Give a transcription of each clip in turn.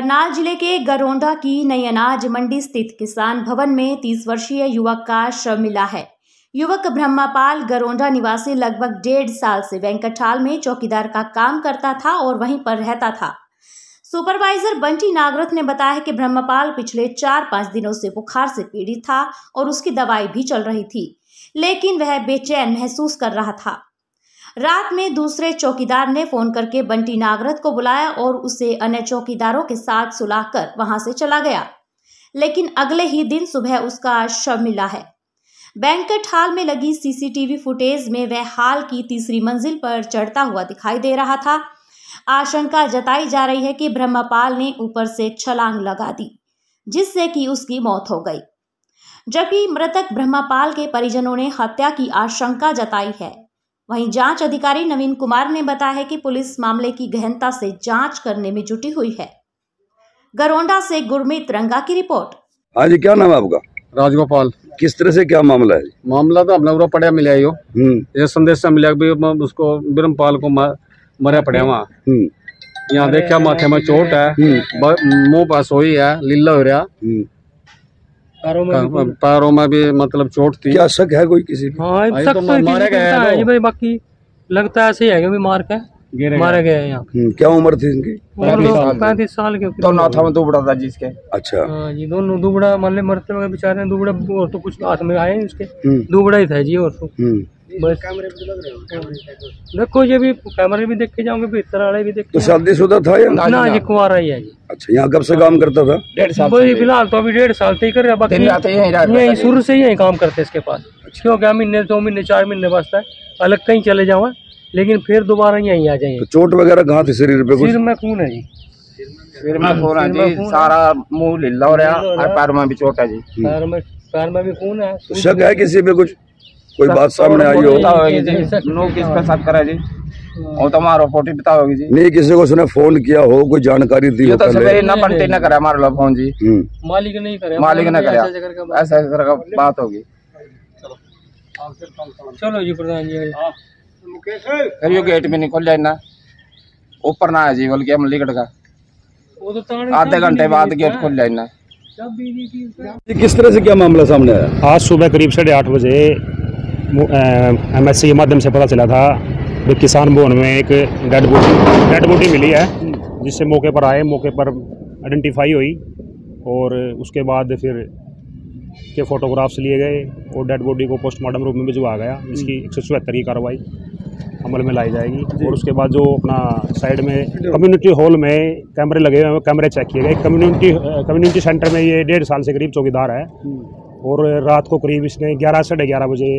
करनाल ज़िले के गरोंडा की नई अनाज मंडी स्थित किसान भवन में 30 वर्षीय युवक का शव मिला है। युवक ब्रह्मापाल गरोंडा निवासी लगभग डेढ़ साल से वेंकटाल में चौकीदार का काम करता था और वहीं पर रहता था। सुपरवाइजर बंटी नागरथ ने बताया कि ब्रह्मपाल पिछले चार पाँच दिनों से बुखार से पीड़ित था और उसकी दवाई भी चल रही थी, लेकिन वह बेचैन महसूस कर रहा था। रात में दूसरे चौकीदार ने फ़ोन करके बंटी नागरथ को बुलाया और उसे अन्य चौकीदारों के साथ सुलाकर वहाँ से चला गया। लेकिन अगले ही दिन सुबह उसका शव मिला है। बैंकट हाल में लगी सीसीटीवी फुटेज में वह हाल की तीसरी मंजिल पर चढ़ता हुआ दिखाई दे रहा था। आशंका जताई जा रही है कि ब्रह्मपाल ने ऊपर से छलांग लगा दी, जिससे कि उसकी मौत हो गई। जबकि मृतक ब्रह्मपाल के परिजनों ने हत्या की आशंका जताई है। वहीं जाँच अधिकारी नवीन कुमार ने बताया है कि पुलिस मामले की गहनता से जाँच करने में जुटी हुई है। गरोंडा से गुरमीत रंगा की रिपोर्ट। हाँ जी क्या नाम है आपका? राजगोपाल। किस तरह से क्या मामला है? मामला तो अपना पूरा पड़ा मिला यो हम्म। ये संदेश से मिला भी उसको ब्रह्मपाल को मा- मरा पड़ा वहाँ। हम्म। यहाँ देखा माथे में चोट है ब- मुँह पर सोई है लीला हो रहा हम्म। में पैरों में भी मतलब चोट थी। क्या शक है कोई किसी हाँ भाई तो तो मारे है जी भाई बाकी लगता है ऐसे ही है मार के मारा मारे गए यहाँ। हम्म, क्या उम्र थी इनकी? तो पैंतीस साल के तो नाथा में दुबड़ा था जिसके अच्छा। हाँ जी दोनों दुबड़ा मान ले मरते हुए बेचारे दुबड़ा और तो कुछ हाथ में आए उसके। हम्म। दुबड़ा ही था जी और तो बस देखो ये भी कैमरे भी देख के जाओगे भीतर वाले भी देख तो के शादीशुदा था या? ना जी कुआरा ही है जी। अच्छा यहाँ कब से काम करता था? डेढ़ साल वही फ़िलहाल तो अभी डेढ़ साल तक कर रहा बाकी यही शुरू से ही यही काम करते इसके पास। क्यों क्या महीने दो महीने चार महीने बसता है अलग कहीं चले जाओ लेकिन फिर दोबारा यहीं आ जाएँगे। तो चोट वगैरह कहाँ थी? शरीर पे कुछ? सिर में खून है जी। फिर मैं फ़ोन है जी सारा मुँह लीला हो रहा और पैर में भी चोट है जी। पैर में पैर में भी खून है। तो शक है किसी पे कुछ? कोई बात सामने आई हो। पता होगी जी नो किस पे शक करे जी? वो तो फ़ोटो पता जी। नहीं किसी को उसने फ़ोन किया हो कोई जानकारी दी हो तो सवेरे ना बनते ना करे हमारे लोग फ़ोन जी। हम्म। मालिक नहीं करे मालिक ने ऐसे करे। ऐसा ऐसा करके बात होगी। चलो जी प्रधान जी। फिर यो गेट भी नहीं खोल जाए ना। ऊपर ना है जी बोल के हम लिकट का तो ताने आधे घंटे बाद गेट खुल जाए ना। की किस तरह से क्या मामला सामने आया? आज सुबह करीब साढ़े आठ बजे एम एस सी के माध्यम से पता चला था कि किसान भवन में एक डेड बॉडी डेड बॉडी मिली है जिससे मौके पर आए मौके पर आइडेंटिफाई हुई और उसके बाद फिर के फोटोग्राफ्स लिए गए और डेड बॉडी को पोस्टमार्टम रूप में भिजवा गया जिसकी एक सौ चौहत्तर की कार्रवाई अमल में लाई जाएगी। और उसके बाद जो अपना साइड में कम्युनिटी हॉल में कैमरे लगे हुए हैं कैमरे चेक किए गए। कम्युनिटी कम्युनिटी सेंटर में ये डेढ़ साल से करीब चौकीदार है। और रात को करीब इसने ग्यारह साढ़े ग्यारह बजे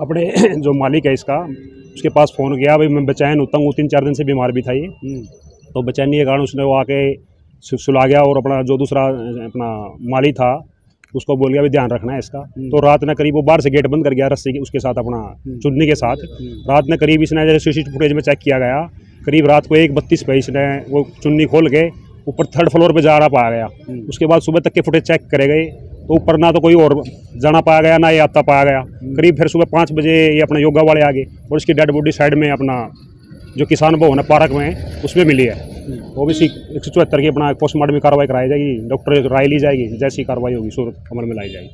अपने जो मालिक है इसका उसके पास फ़ोन किया भाई मैं बेचैन होता हूँ तीन चार दिन से बीमार भी था ये। तो बेचैनी के कारण उसने वो आके सु- सुला गया और अपना जो दूसरा अपना माली था उसको बोल गया भी ध्यान रखना है इसका। तो रात ने करीब वो बाहर से गेट बंद कर गया रस्सी के उसके साथ अपना चुन्नी के साथ। रात में करीब इसने जैसे सी फुटेज में चेक किया गया करीब रात को एक बत्तीस पे इसने वो चुन्नी खोल के ऊपर थर्ड फ्लोर पे जा रहा पाया गया। उसके बाद सुबह तक के फुटेज चेक करे गए। तो ऊपर ना तो कोई और जाना पाया गया, ना ये आता पाया गया। करीब फिर सुबह पाँच बजे ये अपने योगा वाले आ गए और इसकी डेड बॉडी साइड में अपना जो किसान भवन है पार्क में उसमें मिली है। वो भी सी एक सौ चौहत्तर की अपना पोस्टमार्टम की कार्रवाई कराई जाएगी, डॉक्टर राय ली जाएगी, जैसी कार्रवाई होगी, सूरत अमल में लाई जाएगी।